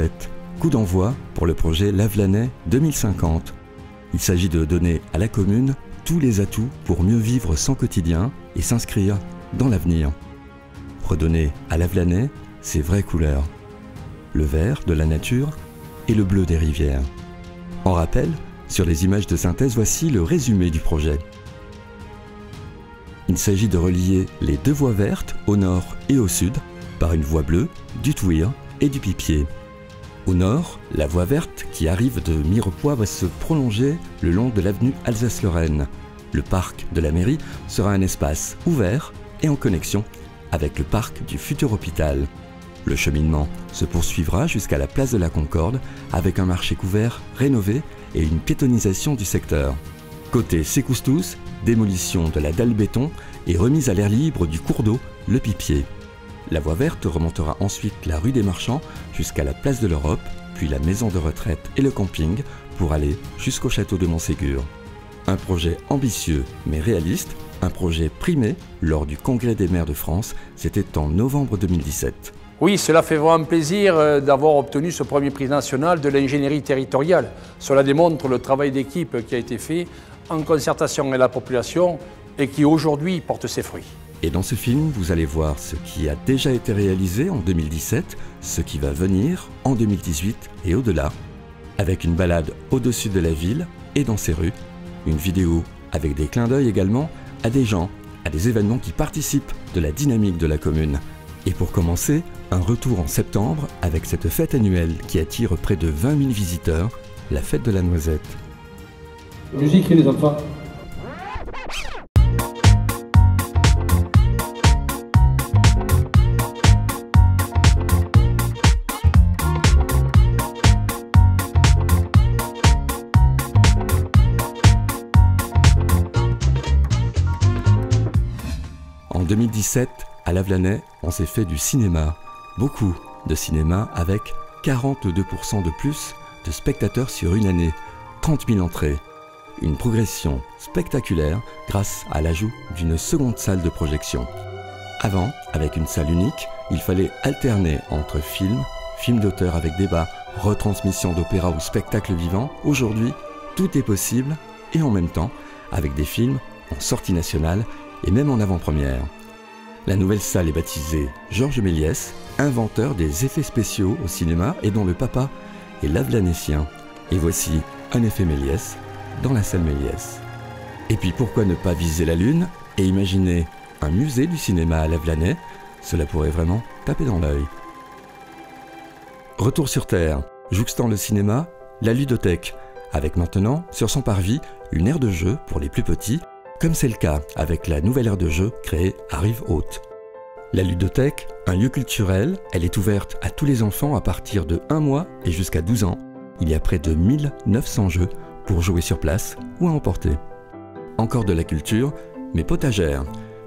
2017, coup d'envoi pour le projet Lavelanet 2050. Il s'agit de donner à la commune tous les atouts pour mieux vivre son quotidien et s'inscrire dans l'avenir. Redonner à Lavelanet ses vraies couleurs. Le vert de la nature et le bleu des rivières. En rappel, sur les images de synthèse, voici le résumé du projet. Il s'agit de relier les deux voies vertes au nord et au sud par une voie bleue, du Touir et du Pipier. Au nord, la voie verte qui arrive de Mirepoix va se prolonger le long de l'avenue Alsace-Lorraine. Le parc de la mairie sera un espace ouvert et en connexion avec le parc du futur hôpital. Le cheminement se poursuivra jusqu'à la place de la Concorde avec un marché couvert rénové et une piétonisation du secteur. Côté Sécoustous, démolition de la dalle béton et remise à l'air libre du cours d'eau, le Pipier. La voie verte remontera ensuite la rue des Marchands jusqu'à la place de l'Europe, puis la maison de retraite et le camping pour aller jusqu'au château de Montségur. Un projet ambitieux mais réaliste, un projet primé lors du Congrès des maires de France, c'était en novembre 2017. Oui, cela fait vraiment plaisir euh, d'avoir obtenu ce premier prix national de l'ingénierie territoriale. Cela démontre le travail d'équipe qui a été fait en concertation avec la population et qui aujourd'hui porte ses fruits. Et dans ce film, vous allez voir ce qui a déjà été réalisé en 2017, ce qui va venir en 2018 et au-delà, avec une balade au-dessus de la ville et dans ses rues, une vidéo avec des clins d'œil également à des gens, à des événements qui participent de la dynamique de la commune. Et pour commencer, un retour en septembre avec cette fête annuelle qui attire près de 20 000 visiteurs, la fête de la noisette. Musique et les enfants. 2017, à Lavelanet, on s'est fait du cinéma. Beaucoup de cinéma avec 42% de plus de spectateurs sur une année. 30 000 entrées. Une progression spectaculaire grâce à l'ajout d'une seconde salle de projection. Avant, avec une salle unique, il fallait alterner entre films, films d'auteur avec débat, retransmission d'opéra ou spectacle vivant. Aujourd'hui, tout est possible et en même temps avec des films en sortie nationale et même en avant-première. La nouvelle salle est baptisée Georges Méliès, inventeur des effets spéciaux au cinéma et dont le papa est lavlanécien. Et voici un effet Méliès dans la salle Méliès. Et puis pourquoi ne pas viser la Lune et imaginer un musée du cinéma à Lavelanet Cela pourrait vraiment taper dans l'œil. Retour sur Terre, jouxtant le cinéma, la ludothèque, avec maintenant, sur son parvis, une aire de jeu pour les plus petits, comme c'est le cas avec la nouvelle aire de jeu créée à Rive-Haute. La ludothèque, un lieu culturel, elle est ouverte à tous les enfants à partir de 1 mois et jusqu'à 12 ans. Il y a près de 1900 jeux pour jouer sur place ou à emporter. Encore de la culture, mais potagère.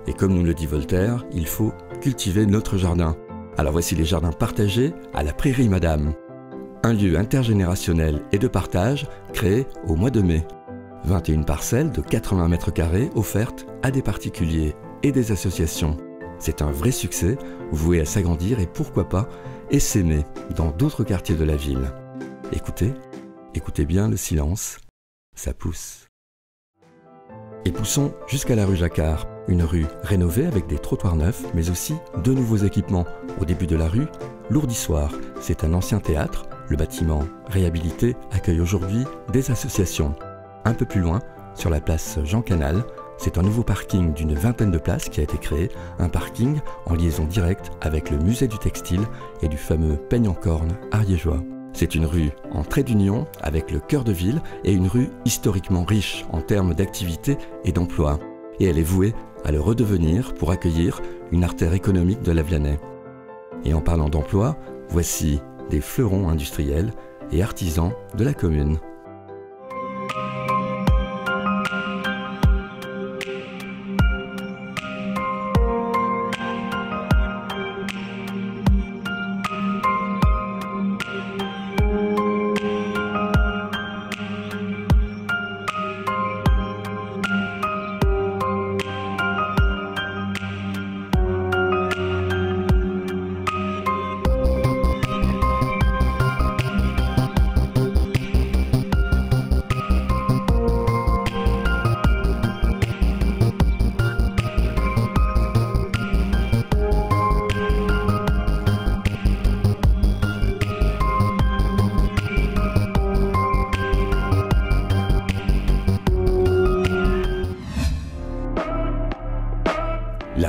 Et comme nous le dit Voltaire, il faut cultiver notre jardin. Alors voici les jardins partagés à la Prairie Madame. Un lieu intergénérationnel et de partage créé au mois de mai. 21 parcelles de 80 mètres carrés offertes à des particuliers et des associations. C'est un vrai succès, voué à s'agrandir et pourquoi pas essaimer dans d'autres quartiers de la ville. Écoutez, écoutez bien le silence, ça pousse. Et poussons jusqu'à la rue Jacquard, une rue rénovée avec des trottoirs neufs, mais aussi deux nouveaux équipements. Au début de la rue, l'Ourdissoir, c'est un ancien théâtre. Le bâtiment réhabilité accueille aujourd'hui des associations. Un peu plus loin, sur la place Jean Canal, c'est un nouveau parking d'une vingtaine de places qui a été créé, un parking en liaison directe avec le musée du textile et du fameux peigne en corne ariégeois. C'est une rue en trait d'union avec le cœur de ville et une rue historiquement riche en termes d'activité et d'emploi. Et elle est vouée à le redevenir pour accueillir une artère économique de l'Avlanais. Et en parlant d'emploi, voici des fleurons industriels et artisans de la commune.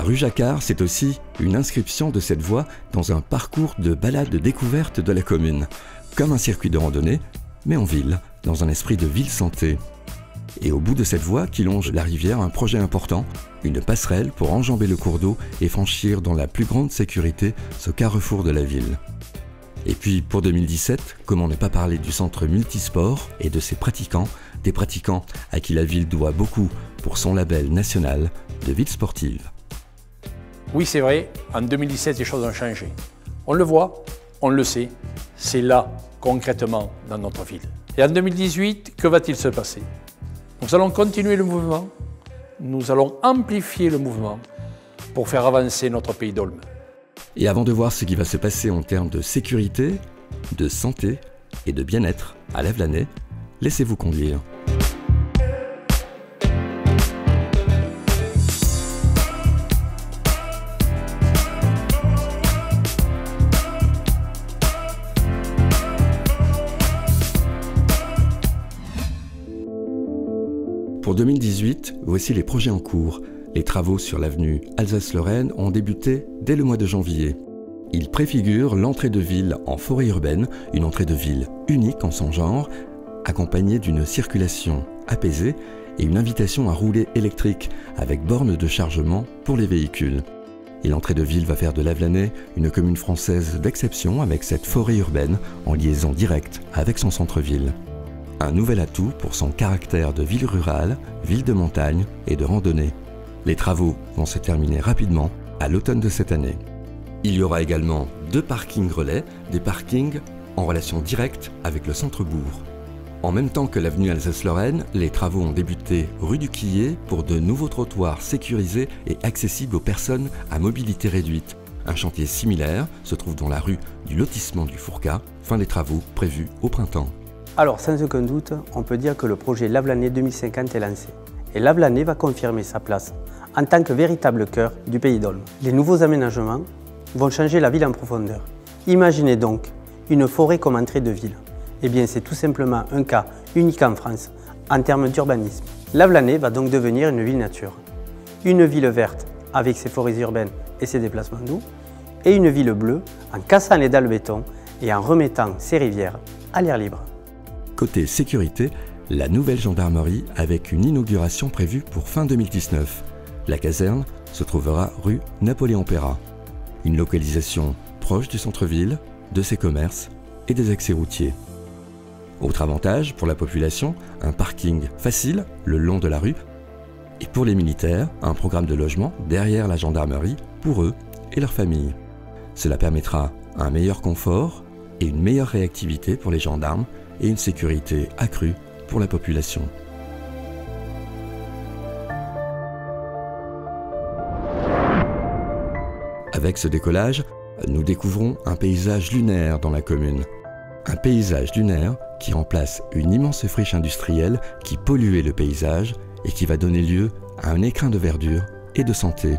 Rue Jacquard, c'est aussi une inscription de cette voie dans un parcours de balade découverte de la commune, comme un circuit de randonnée, mais en ville, dans un esprit de ville santé. Et au bout de cette voie qui longe la rivière, un projet important, une passerelle pour enjamber le cours d'eau et franchir dans la plus grande sécurité ce carrefour de la ville. Et puis pour 2017, comment ne pas parler du centre multisport et de ses pratiquants, des pratiquants à qui la ville doit beaucoup pour son label national de ville sportive. Oui, c'est vrai, en 2017, les choses ont changé. On le voit, on le sait, c'est là, concrètement, dans notre ville. Et en 2018, que va-t-il se passer? Nous allons continuer le mouvement, nous allons amplifier le mouvement pour faire avancer notre pays d'Olme. Et avant de voir ce qui va se passer en termes de sécurité, de santé et de bien-être à lève l'année, laissez-vous conduire. Pour 2018, voici les projets en cours les travaux sur l'avenue Alsace-Lorraine ont débuté dès le mois de janvier. Ils préfigurent l'entrée de ville en forêt urbaine, une entrée de ville unique en son genre, accompagnée d'une circulation apaisée et une invitation à rouler électrique avec borne de chargement pour les véhicules. Et l'entrée de ville va faire de l'Avlanais une commune française d'exception avec cette forêt urbaine en liaison directe avec son centre-ville. Un nouvel atout pour son caractère de ville rurale, ville de montagne et de randonnée. Les travaux vont se terminer rapidement à l'automne de cette année. Il y aura également deux parkings relais, des parkings en relation directe avec le centre-bourg. En même temps que l'avenue Alsace-Lorraine, les travaux ont débuté rue du Quillet pour de nouveaux trottoirs sécurisés et accessibles aux personnes à mobilité réduite. Un chantier similaire se trouve dans la rue du lotissement du Fourcat, fin des travaux prévus au printemps. Alors sans aucun doute, on peut dire que le projet Lave l'année 2050 est lancé. Et Lavelanet va confirmer sa place en tant que véritable cœur du pays d'Olme. Les nouveaux aménagements vont changer la ville en profondeur. Imaginez donc une forêt comme entrée de ville. Eh bien, c'est tout simplement un cas unique en France en termes d'urbanisme. Lavelanet va donc devenir une ville nature. Une ville verte avec ses forêts urbaines et ses déplacements doux, et une ville bleue en cassant les dalles béton et en remettant ses rivières à l'air libre. Côté sécurité, la nouvelle gendarmerie avec une inauguration prévue pour fin 2019. La caserne se trouvera rue Napoléon-Péra. Une localisation proche du centre-ville, de ses commerces et des accès routiers. Autre avantage pour la population, un parking facile le long de la rue. Et pour les militaires, un programme de logement derrière la gendarmerie pour eux et leurs familles. Cela permettra un meilleur confort et une meilleure réactivité pour les gendarmes et une sécurité accrue pour la population. Avec ce décollage, nous découvrons un paysage lunaire dans la commune. Un paysage lunaire qui remplace une immense friche industrielle qui polluait le paysage et qui va donner lieu à un écrin de verdure et de santé.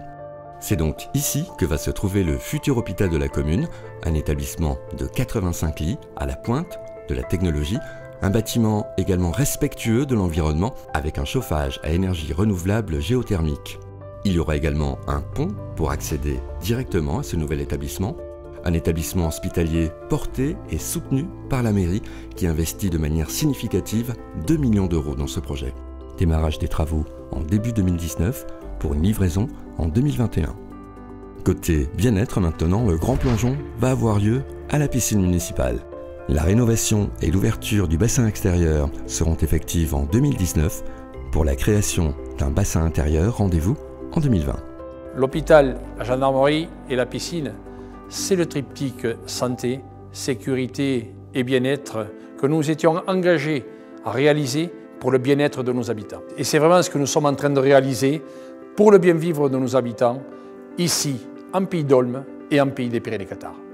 C'est donc ici que va se trouver le futur hôpital de la commune, un établissement de 85 lits à la pointe de la technologie, un bâtiment également respectueux de l'environnement avec un chauffage à énergie renouvelable géothermique. Il y aura également un pont pour accéder directement à ce nouvel établissement, un établissement hospitalier porté et soutenu par la mairie qui investit de manière significative 2 millions d'euros dans ce projet. Démarrage des travaux en début 2019 pour une livraison en 2021. Côté bien-être maintenant, le grand plongeon va avoir lieu à la piscine municipale. La rénovation et l'ouverture du bassin extérieur seront effectives en 2019 pour la création d'un bassin intérieur. Rendez-vous en 2020. L'hôpital, la gendarmerie et la piscine, c'est le triptyque santé, sécurité et bien-être que nous étions engagés à réaliser pour le bien-être de nos habitants. Et c'est vraiment ce que nous sommes en train de réaliser pour le bien-vivre de nos habitants, ici, en Pays d'Olme et en Pays des Pyrénées-Cathares.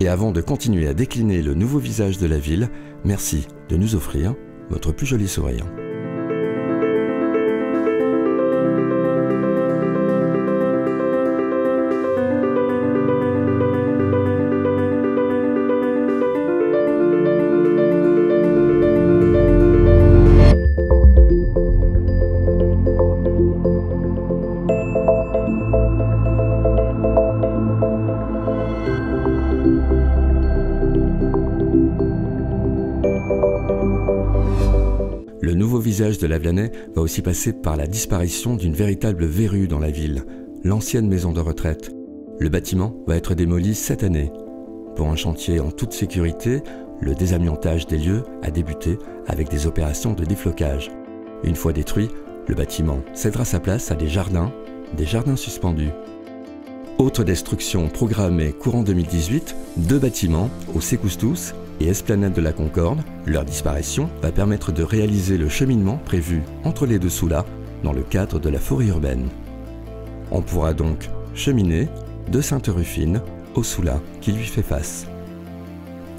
Et avant de continuer à décliner le nouveau visage de la ville, merci de nous offrir votre plus joli sourire. Nouveau visage de Lavelanet va aussi passer par la disparition d'une véritable verrue dans la ville, l'ancienne maison de retraite. Le bâtiment va être démoli cette année. Pour un chantier en toute sécurité, le désamiantage des lieux a débuté avec des opérations de déflocage. Une fois détruit, le bâtiment cédera sa place à des jardins, des jardins suspendus. Autre destruction programmée courant 2018, deux bâtiments au Sécoustous et Esplanade de la Concorde. Leur disparition va permettre de réaliser le cheminement prévu entre les deux sous-là dans le cadre de la forêt urbaine. On pourra donc cheminer de Sainte-Rufine au Soula qui lui fait face.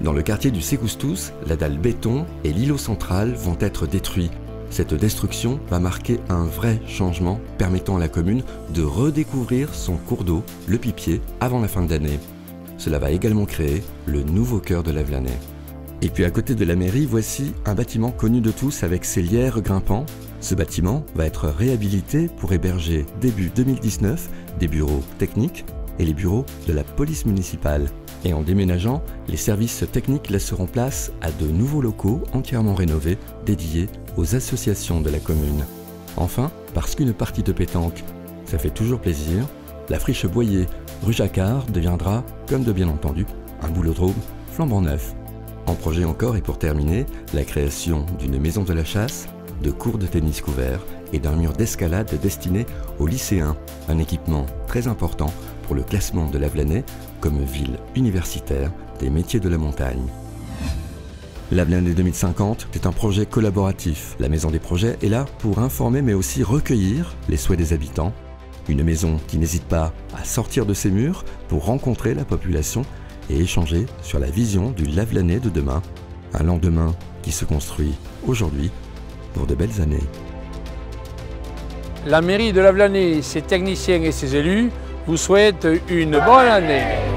Dans le quartier du Sécoustous, la dalle béton et l'îlot central vont être détruits. Cette destruction va marquer un vrai changement permettant à la commune de redécouvrir son cours d'eau, le Pipier, avant la fin de l'année. Cela va également créer le nouveau cœur de l'Avlanais. Et puis à côté de la mairie, voici un bâtiment connu de tous avec ses lierres grimpants. Ce bâtiment va être réhabilité pour héberger début 2019 des bureaux techniques et les bureaux de la police municipale. Et en déménageant, les services techniques laisseront place à de nouveaux locaux entièrement rénovés dédiés aux associations de la commune. Enfin, parce qu'une partie de pétanque, ça fait toujours plaisir, la friche Boyer rue Jacquard deviendra, comme de bien entendu, un boulodrome flambant neuf. En projet encore et pour terminer, la création d'une maison de la chasse, de cours de tennis couverts et d'un mur d'escalade destiné aux lycéens, un équipement très important pour le classement de l'Avlanais comme ville universitaire des métiers de la montagne. L'Avlanais 2050 est un projet collaboratif. La Maison des Projets est là pour informer mais aussi recueillir les souhaits des habitants. Une maison qui n'hésite pas à sortir de ses murs pour rencontrer la population et échanger sur la vision du Lavlanais de demain. Un lendemain qui se construit aujourd'hui pour de belles années. La mairie de Lavlanais, ses techniciens et ses élus vous souhaitent une bonne année.